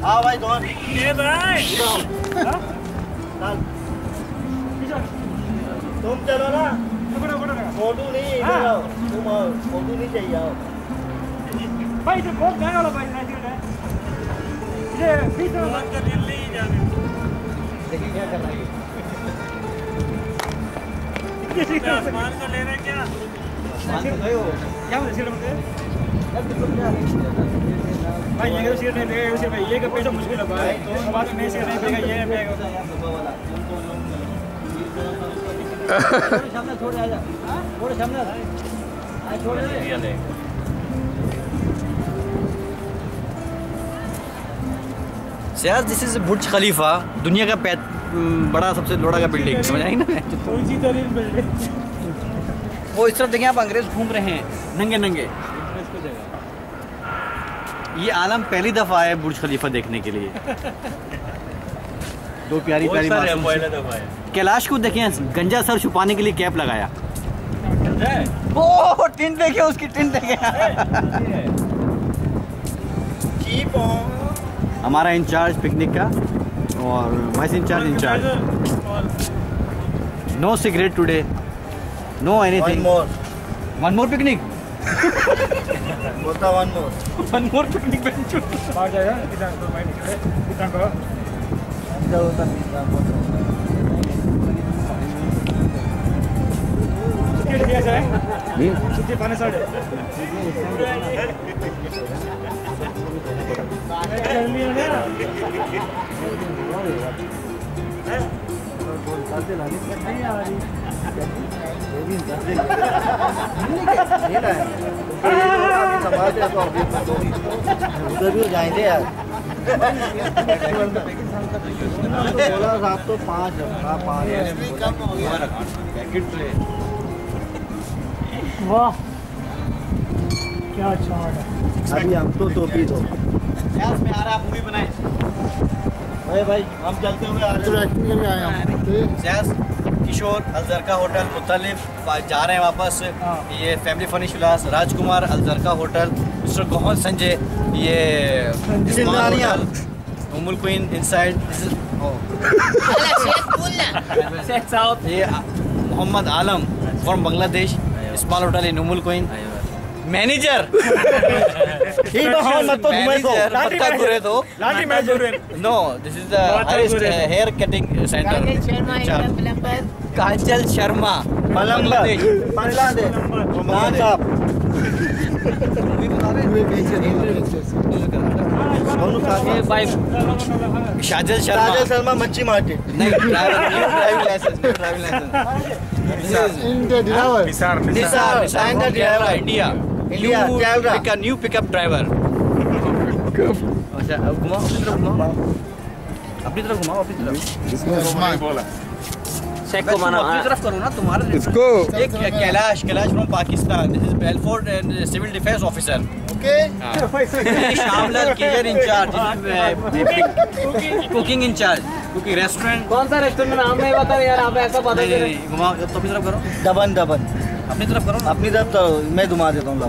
भाई दोन ए भाई। तुम चलो ना। फ़ोटो नहीं हाँ। इधर आओ। तुम आओ फ़ोटो नहीं चाहिए आओ। भाई तो बहुत महँगा वाला भाई है ये बीस का दिल्ली जाने। देखिए क्या करना है आसमान को ले रहे क्या? मान तो गए हो? क्या भाई ये तो सीट नहीं देगा उसे भाई ये का पैसा मुश्किल है भाई। तो बाद में सीट नहीं देगा ये देगा सामने थोड़े आ जा। थोड़े सामने। आ जा छोड़ यार दिस इज़ बुर्ज खलीफा दुनिया का बड़ा सबसे लोड़ा का बिल्डिंग समझ आई ना कौन सी। बिल्डिंग वो इस तरफ़ देखें आप अंग्रेज़ घूम रहे हैं। नंगे नंगे। ये आलम पहली दफ़ा आए बुर्ज खलीफा देखने के लिए। दो प्यारी प्यारी कैलाश को देखें गंजा सर छुपाने के लिए कैप लगाया। ओ टिंट देखे उसकी टिंट देखे। हमारा इंचार्ज पिकनिक का और vice incharge incharge. No cigarette today no one anything more one more picnic बोलता one more one more picnic बाहर जाएगा कितना तो भाई निकले कितना को अंदर होता नहीं टिकट दिया जाए छुट्टी पाने साढ़े। जल्दी हो ना। नहीं आ रही। उधर भी जाएँगे यार बोला साहब तो पाँच हाँ पाँच वाह क्या चाट है। अभी हम तो टोपी दो। में आ रहा मूवी बनाए। अरे भाई हम चलते हुए आ रहे हैं। जैस किशोर अलजरका होटल मुतलिफ जा रहे हैं वापस। ये फैमिली फनी शुलास राजकुमार अलजरका होटल मिस्टर गोहन संजय ये जिंदानिया। उमुल क्वीन इनसाइड ये Mohammad Alam from Bangladesh small hotel in Umm al Quwain manager ठीक है हाँ मत तो दो मैनेजर लाठी पत्ता मैच। दो लाठी मैच रहे नो दिस इज़ द गुरे। Hair cutting centre Kajal Sharma plumber Bangladesh हाँ साहब दोनों साथ में शाजल शर्मा राजेश शर्मा मच्छी मार्केट नहीं driving licence driving licence driver Nisar Nisar Nisar. India India, अच्छा अब घुमाओ अपनी तरफ़ घुमाओ अपनी तरफ़ घुमाओ अपनी तरफ़ शेख बस को तुम माना अपनी तरफ़ करो ना तुम्हारा इसको एक Kailash Kailash from Pakistan this is Belford and civil defence officer okay Shamlal incharge cooking incharge restaurant कौन सा रेस्टोरेंट नाम नहीं बता रहे यार आप ऐसा नहीं, घुमाओ तो अपनी तरफ़ करो। दबन दबन अपनी तरफ़ करो अपनी तरफ़ तो मैं घुमा देता हूँ।